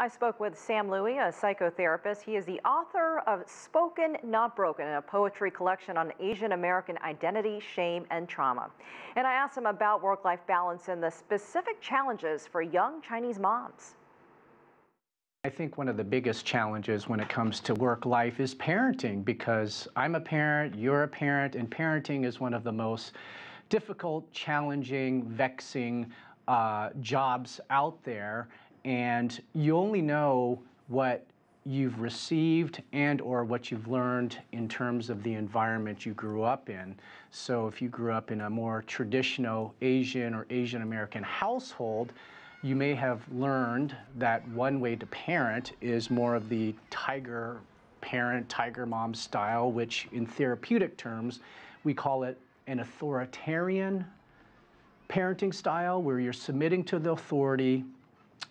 I spoke with Sam Louie, a psychotherapist. He is the author of Spoken Not Broken, a poetry collection on Asian American identity, shame, and trauma. And I asked him about work life balance and the specific challenges for young Chinese moms. I think one of the biggest challenges when it comes to work life is parenting because I'm a parent, you're a parent, and parenting is one of the most difficult, challenging, vexing uh, jobs out there and you only know what you've received and or what you've learned in terms of the environment you grew up in. So if you grew up in a more traditional Asian or Asian American household, you may have learned that one way to parent is more of the tiger parent, tiger mom style, which in therapeutic terms, we call it an authoritarian parenting style where you're submitting to the authority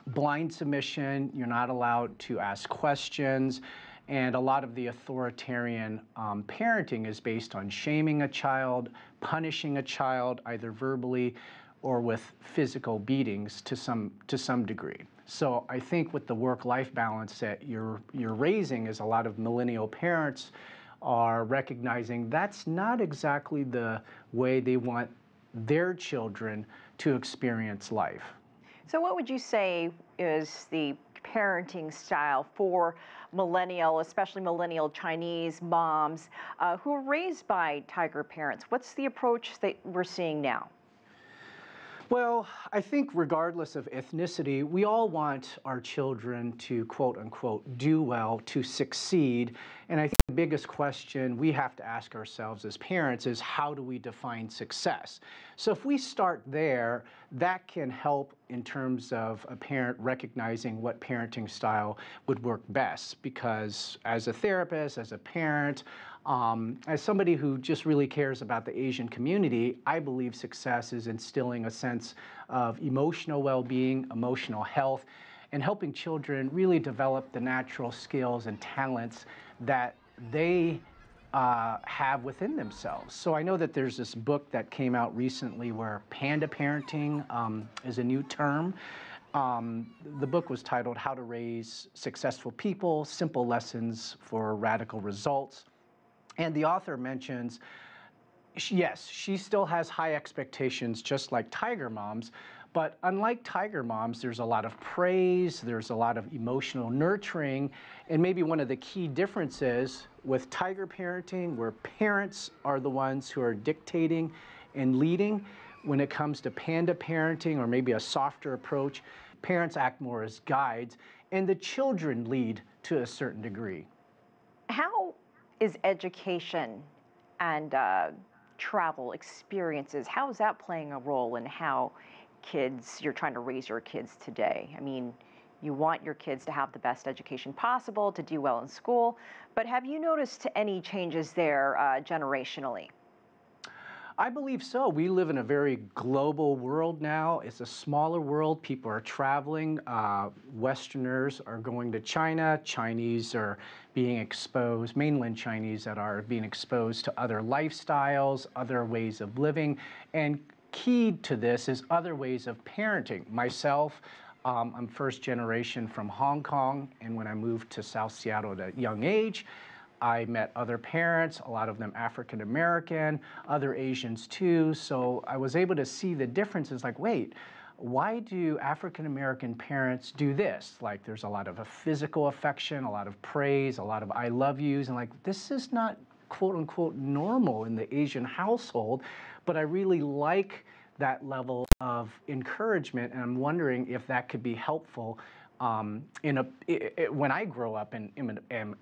blind submission, you're not allowed to ask questions, and a lot of the authoritarian um, parenting is based on shaming a child, punishing a child, either verbally or with physical beatings to some, to some degree. So I think with the work-life balance that you're, you're raising is a lot of millennial parents are recognizing that's not exactly the way they want their children to experience life. So, what would you say is the parenting style for millennial, especially millennial Chinese moms uh, who are raised by tiger parents? What's the approach that we're seeing now? Well, I think regardless of ethnicity, we all want our children to quote unquote do well, to succeed. And I think the biggest question we have to ask ourselves as parents is how do we define success? So if we start there, that can help in terms of a parent recognizing what parenting style would work best. Because as a therapist, as a parent, um, as somebody who just really cares about the Asian community, I believe success is instilling a sense of emotional well-being, emotional health, and helping children really develop the natural skills and talents that they uh, have within themselves. So I know that there's this book that came out recently where panda parenting um, is a new term. Um, the book was titled How to Raise Successful People, Simple Lessons for Radical Results. And the author mentions, yes, she still has high expectations, just like Tiger Moms. But unlike Tiger Moms, there's a lot of praise, there's a lot of emotional nurturing, and maybe one of the key differences with Tiger parenting, where parents are the ones who are dictating and leading, when it comes to panda parenting or maybe a softer approach, parents act more as guides, and the children lead to a certain degree. How is education and uh, travel experiences, how is that playing a role in how kids, you're trying to raise your kids today? I mean, you want your kids to have the best education possible, to do well in school, but have you noticed any changes there uh, generationally? I believe so. We live in a very global world now. It's a smaller world. People are traveling. Uh, Westerners are going to China. Chinese are being exposed, mainland Chinese that are being exposed to other lifestyles, other ways of living. And key to this is other ways of parenting. Myself, um, I'm first generation from Hong Kong, and when I moved to South Seattle at a young age, I met other parents, a lot of them African American, other Asians too. So I was able to see the differences like, wait, why do African American parents do this? Like, there's a lot of a physical affection, a lot of praise, a lot of I love yous, and like, this is not quote unquote normal in the Asian household, but I really like that level of encouragement, and I'm wondering if that could be helpful um, in a it, it, when I grow up and am,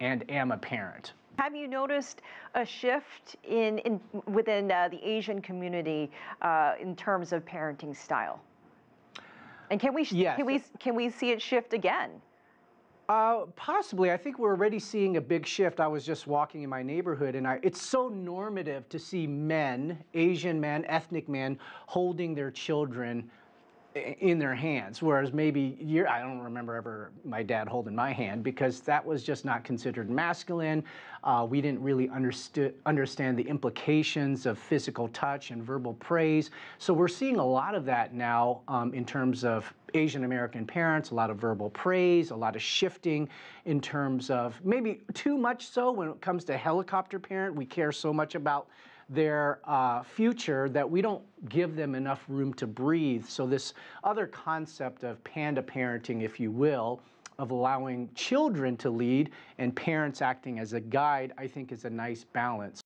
and am a parent. Have you noticed a shift in, in within uh, the Asian community uh, in terms of parenting style? And can we yes. can we can we see it shift again? Uh, possibly. I think we're already seeing a big shift. I was just walking in my neighborhood, and I, it's so normative to see men, Asian men, ethnic men, holding their children in their hands. Whereas maybe I don't remember ever my dad holding my hand because that was just not considered masculine. Uh, we didn't really understood, understand the implications of physical touch and verbal praise. So we're seeing a lot of that now um, in terms of Asian American parents, a lot of verbal praise, a lot of shifting in terms of maybe too much so when it comes to helicopter parent. We care so much about their uh, future that we don't give them enough room to breathe. So, this other concept of panda parenting, if you will, of allowing children to lead and parents acting as a guide, I think is a nice balance.